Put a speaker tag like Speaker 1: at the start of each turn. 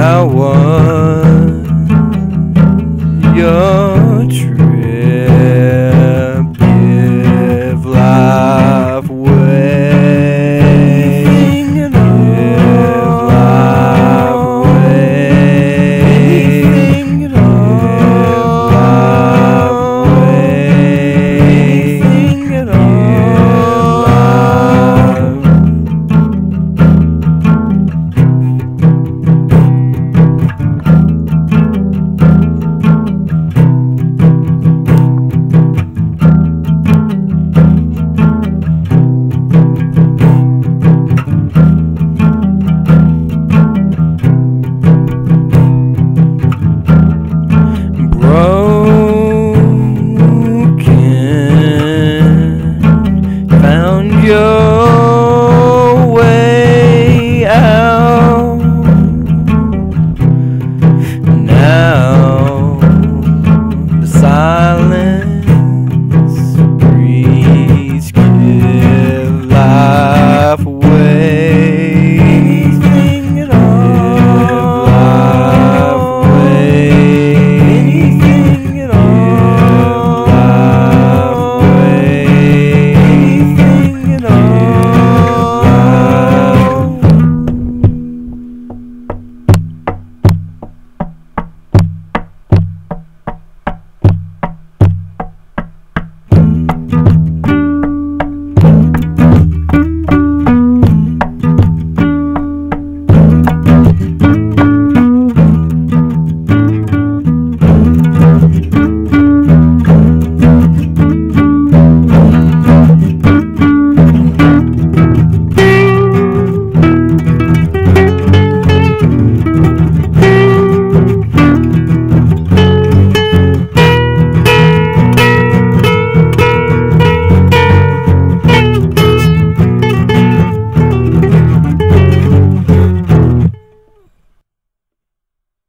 Speaker 1: I want. silent.